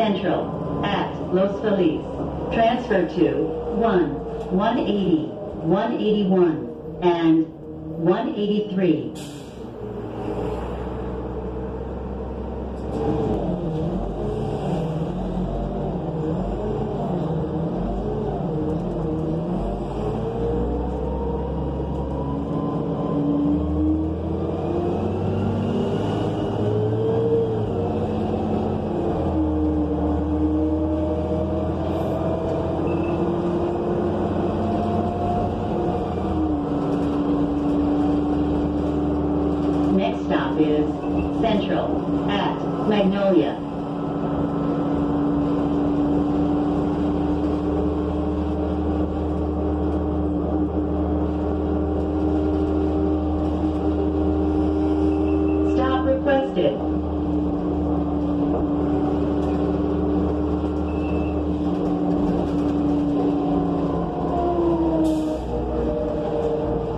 Central at Los Feliz. Transfer to 1, 180, 181, and 183. Next stop is Central at Magnolia. Stop requested.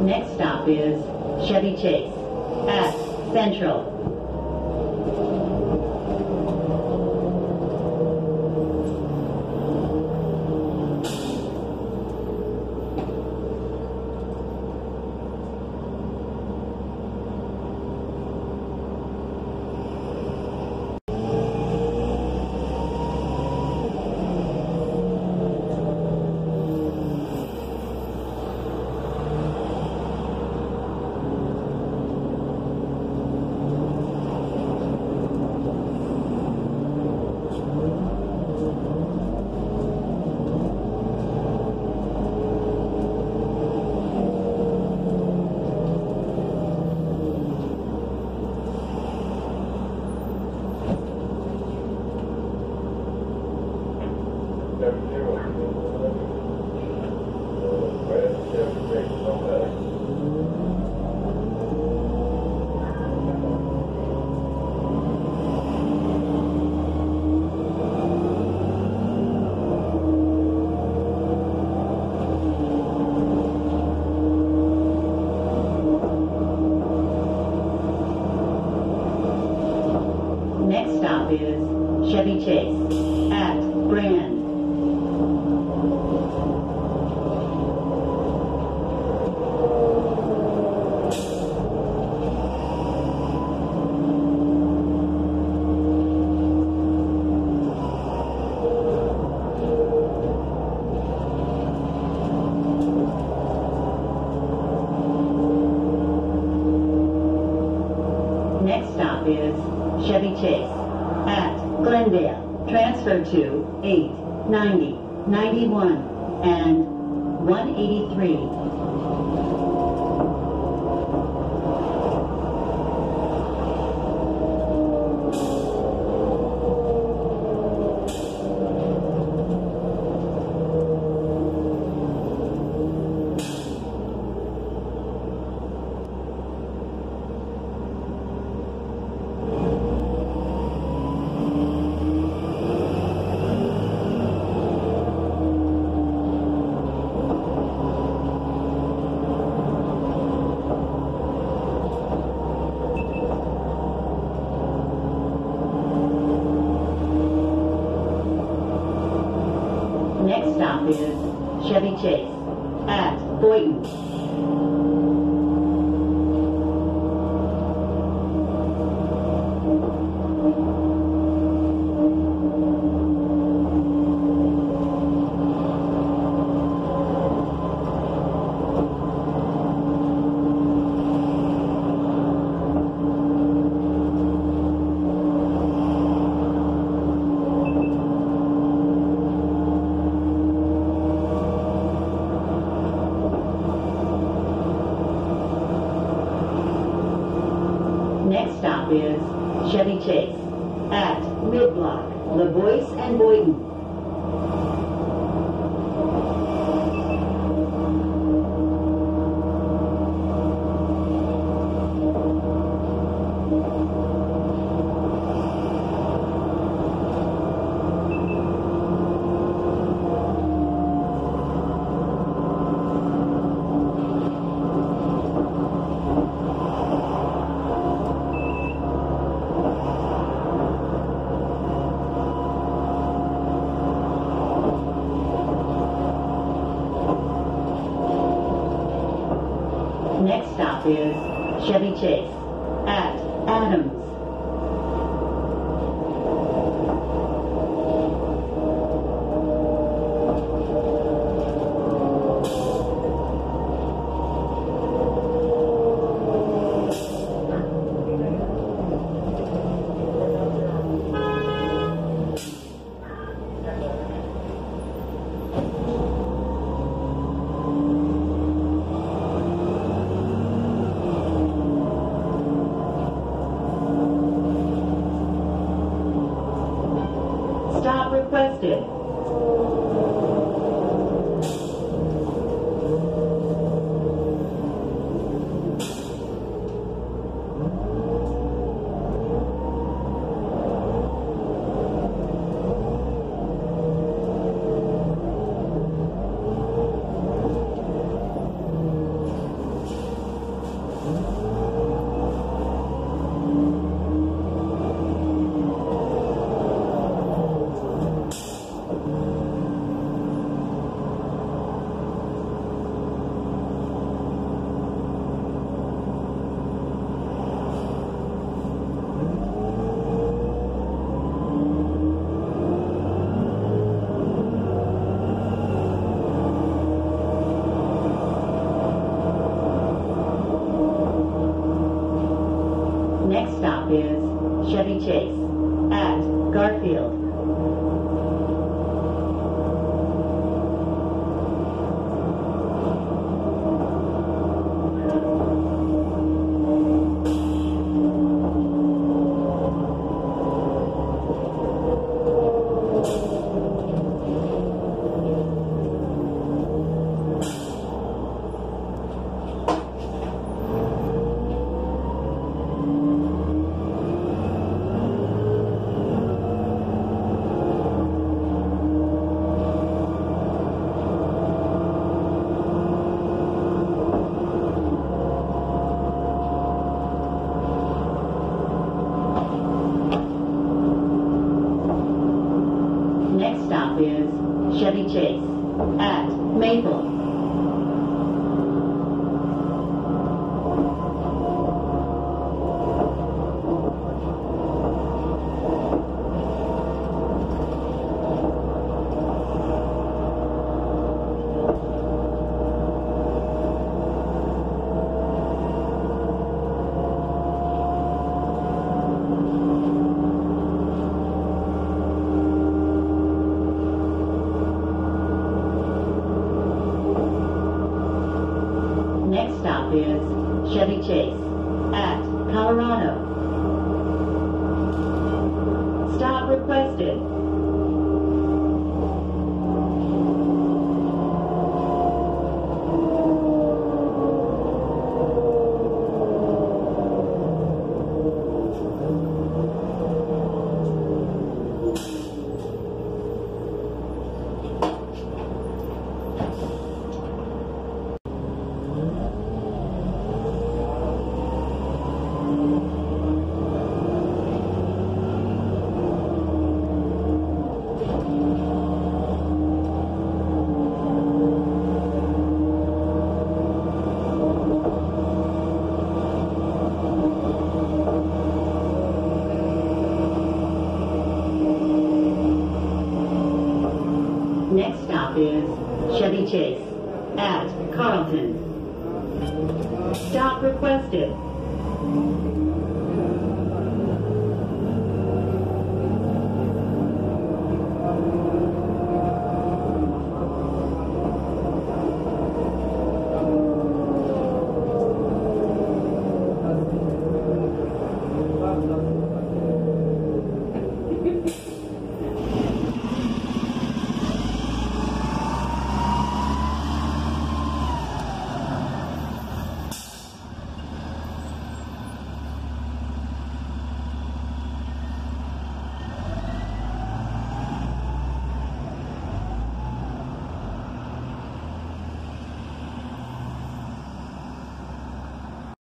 Next stop is Chevy Chase at Central. 602, 8, 90, 91, and 183. Chevy Chase at Boynton. Next stop is Chevy Chase at Midblock, La Boyce and Boynton. Next stop is Chevy Chase at Adams. Stop requested. Next stop is Chevy Chase at Garfield. Next stop is Chevy Chase at Carlton. Stop requested. うん。